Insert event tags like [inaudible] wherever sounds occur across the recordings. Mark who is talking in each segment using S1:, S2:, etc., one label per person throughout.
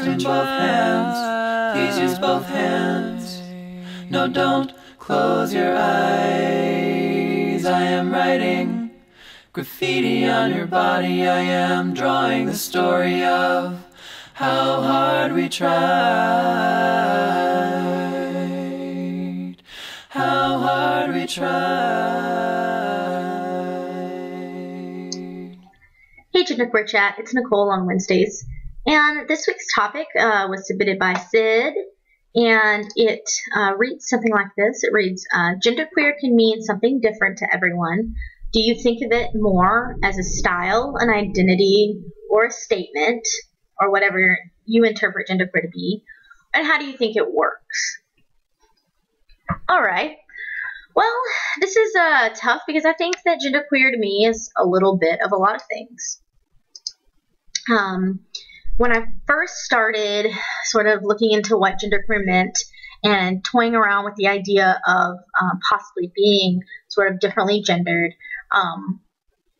S1: in both hands. Please use both hands. No, don't close your eyes. I am writing graffiti on your body. I am drawing the story of how hard we tried. How hard we tried.
S2: Hey, Genderqueer Chat, it's Nicole on Wednesdays. And this week's topic uh, was submitted by Sid, and it uh, reads something like this. It reads, uh, Genderqueer can mean something different to everyone. Do you think of it more as a style, an identity, or a statement, or whatever you interpret genderqueer to be? And how do you think it works? All right. Well, this is uh, tough because I think that genderqueer to me is a little bit of a lot of things. Um, when I first started sort of looking into what genderqueer meant and toying around with the idea of um, possibly being sort of differently gendered um,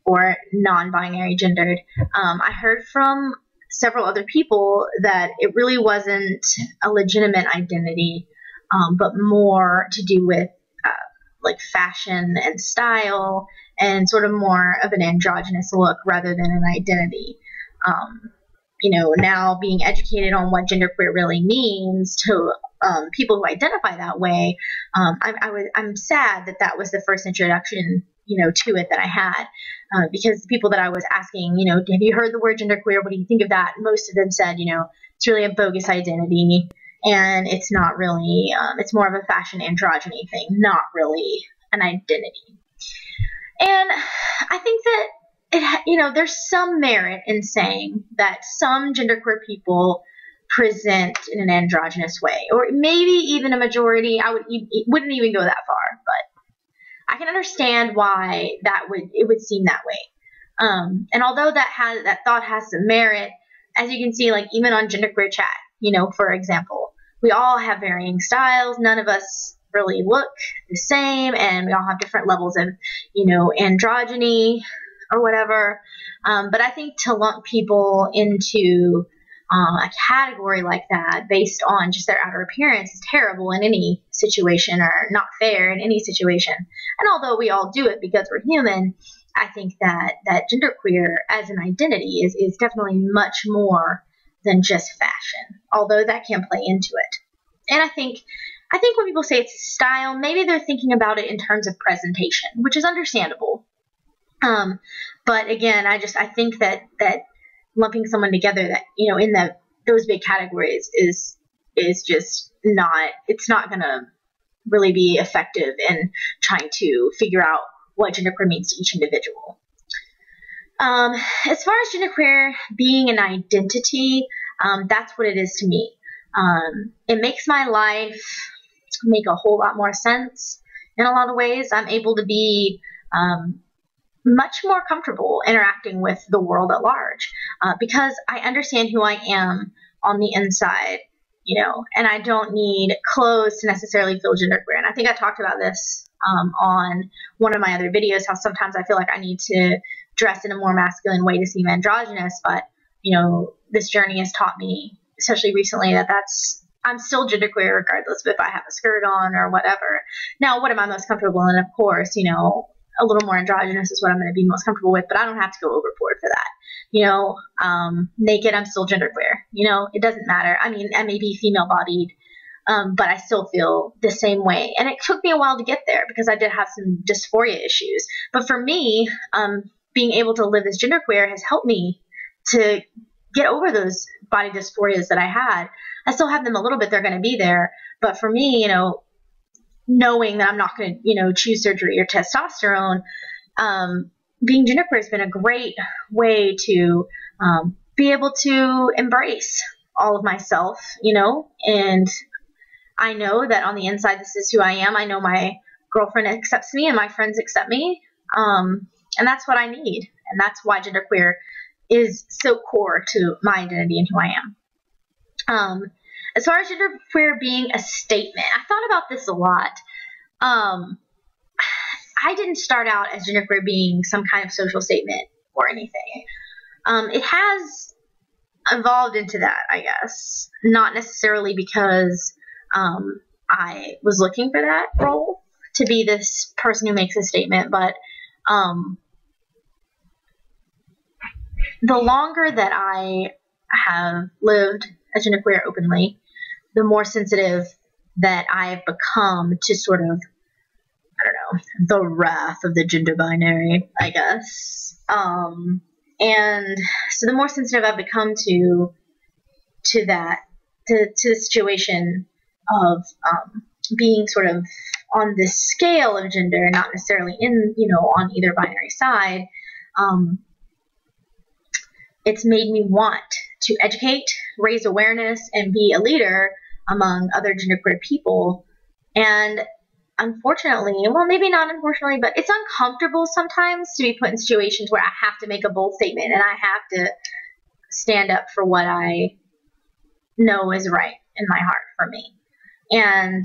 S2: or non-binary gendered, um, I heard from several other people that it really wasn't a legitimate identity, um, but more to do with uh, like fashion and style and sort of more of an androgynous look rather than an identity. Um, you know, now being educated on what genderqueer really means to um, people who identify that way, um, I, I was I'm sad that that was the first introduction, you know, to it that I had, uh, because people that I was asking, you know, have you heard the word genderqueer? What do you think of that? Most of them said, you know, it's really a bogus identity, and it's not really, um, it's more of a fashion androgyny thing, not really an identity. And I think that it, you know, there's some merit in saying that some genderqueer people present in an androgynous way, or maybe even a majority. I would wouldn't even go that far, but I can understand why that would it would seem that way. Um, and although that has that thought has some merit, as you can see, like even on genderqueer chat, you know, for example, we all have varying styles. None of us really look the same, and we all have different levels of, you know, androgyny or whatever. Um, but I think to lump people into uh, a category like that based on just their outer appearance is terrible in any situation or not fair in any situation. And although we all do it because we're human, I think that that genderqueer as an identity is, is definitely much more than just fashion, although that can play into it. And I think I think when people say it's style, maybe they're thinking about it in terms of presentation, which is understandable. Um, but again, I just I think that that lumping someone together that you know in the those big categories is is just not it's not gonna really be effective in trying to figure out what genderqueer means to each individual. Um, as far as genderqueer being an identity, um, that's what it is to me. Um, it makes my life make a whole lot more sense in a lot of ways. I'm able to be um, much more comfortable interacting with the world at large uh, because I understand who I am on the inside, you know, and I don't need clothes to necessarily feel genderqueer. And I think I talked about this um, on one of my other videos how sometimes I feel like I need to dress in a more masculine way to seem androgynous, but you know, this journey has taught me, especially recently, that that's I'm still genderqueer regardless of if I have a skirt on or whatever. Now, what am I most comfortable in? Of course, you know, a little more androgynous is what I'm going to be most comfortable with, but I don't have to go overboard for that. You know, um, naked, I'm still genderqueer. You know, it doesn't matter. I mean, I may be female bodied, um, but I still feel the same way. And it took me a while to get there because I did have some dysphoria issues. But for me, um, being able to live as genderqueer has helped me to get over those body dysphorias that I had. I still have them a little bit, they're going to be there. But for me, you know, knowing that I'm not going to, you know, choose surgery or testosterone, um, being genderqueer has been a great way to um, be able to embrace all of myself, you know, and I know that on the inside, this is who I am. I know my girlfriend accepts me and my friends accept me. Um, and that's what I need. And that's why genderqueer is so core to my identity and who I am. Um, as far as genderqueer being a statement, I thought about this a lot. Um, I didn't start out as genderqueer being some kind of social statement or anything. Um, it has evolved into that, I guess. Not necessarily because um, I was looking for that role to be this person who makes a statement, but um, the longer that I have lived as genderqueer openly, the more sensitive that I've become to sort of, I don't know, the wrath of the gender binary, I guess. Um, and so the more sensitive I've become to to that to, to the situation of um, being sort of on this scale of gender, and not necessarily in you know on either binary side, um, it's made me want to educate, raise awareness, and be a leader among other genderqueer people. And unfortunately, well, maybe not unfortunately, but it's uncomfortable sometimes to be put in situations where I have to make a bold statement and I have to stand up for what I know is right in my heart for me. And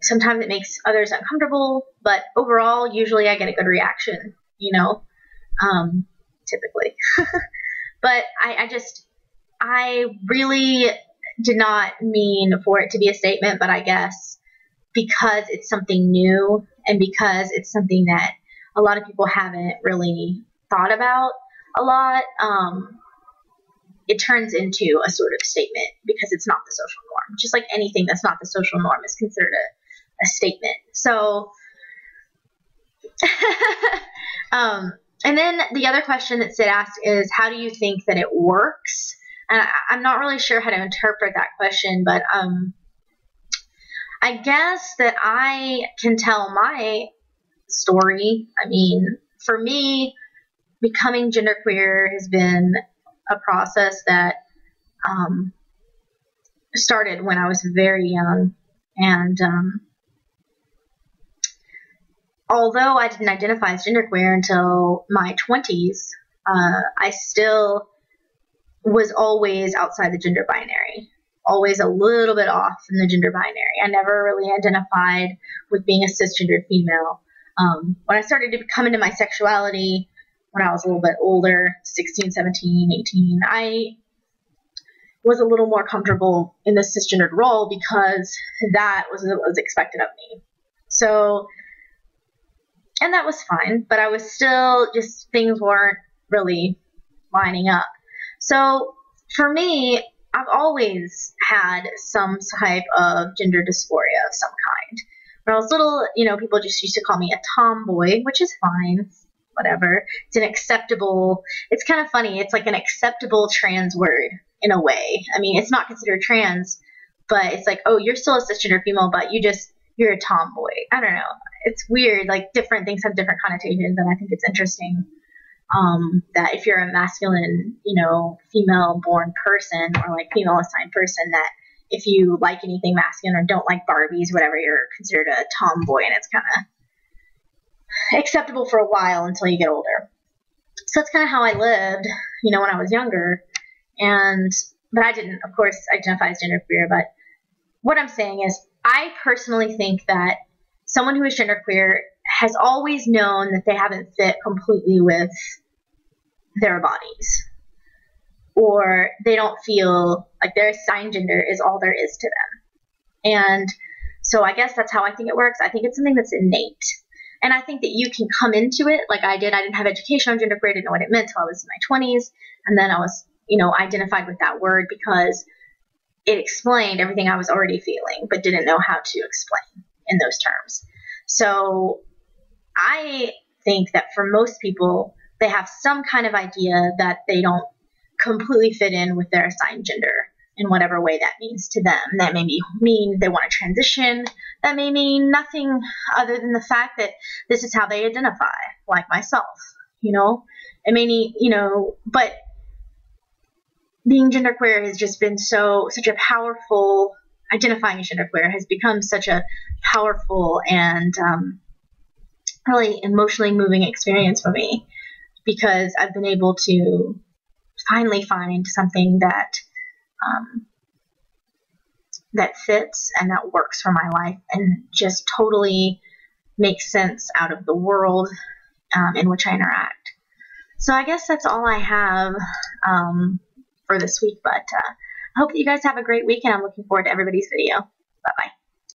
S2: sometimes it makes others uncomfortable, but overall, usually I get a good reaction, you know, um, typically. [laughs] but I, I just, I really did not mean for it to be a statement, but I guess because it's something new and because it's something that a lot of people haven't really thought about a lot, um, it turns into a sort of statement because it's not the social norm. Just like anything that's not the social norm is considered a, a statement. So, [laughs] um, and then the other question that Sid asked is, how do you think that it works? And I, am not really sure how to interpret that question, but um, I guess that I can tell my story. I mean, for me, becoming genderqueer has been a process that um, started when I was very young. And um, although I didn't identify as genderqueer until my 20s, uh, I still was always outside the gender binary always a little bit off in the gender binary. I never really identified with being a cisgendered female. Um, when I started to come into my sexuality when I was a little bit older, 16, 17, 18, I was a little more comfortable in the cisgendered role because that was what was expected of me. So, and that was fine, but I was still just, things weren't really lining up. So, for me, I've always had some type of gender dysphoria of some kind. When I was little, you know, people just used to call me a tomboy, which is fine, whatever. It's an acceptable, it's kind of funny. It's like an acceptable trans word in a way. I mean, it's not considered trans, but it's like, oh, you're still a cisgender female, but you just, you're a tomboy. I don't know. It's weird. Like, different things have different connotations, and I think it's interesting um, that if you're a masculine, you know, female born person or like female assigned person, that if you like anything masculine or don't like Barbies, whatever, you're considered a tomboy and it's kind of acceptable for a while until you get older. So that's kind of how I lived, you know, when I was younger. And, but I didn't, of course, identify as genderqueer. But what I'm saying is, I personally think that someone who is genderqueer has always known that they haven't fit completely with their bodies or they don't feel like their assigned gender is all there is to them. And so I guess that's how I think it works. I think it's something that's innate. And I think that you can come into it like I did. I didn't have education on gender queer, I didn't know what it meant until I was in my 20s. And then I was, you know, identified with that word because it explained everything I was already feeling, but didn't know how to explain in those terms. So I think that for most people, they have some kind of idea that they don't completely fit in with their assigned gender in whatever way that means to them. That may mean they want to transition. That may mean nothing other than the fact that this is how they identify, like myself. You know, it may need, you know, but being genderqueer has just been so such a powerful identifying as genderqueer has become such a powerful and um, really emotionally moving experience for me because I've been able to finally find something that um, that fits and that works for my life and just totally makes sense out of the world um, in which I interact. So I guess that's all I have um, for this week. But uh, I hope that you guys have a great week, and I'm looking forward to everybody's video. Bye bye.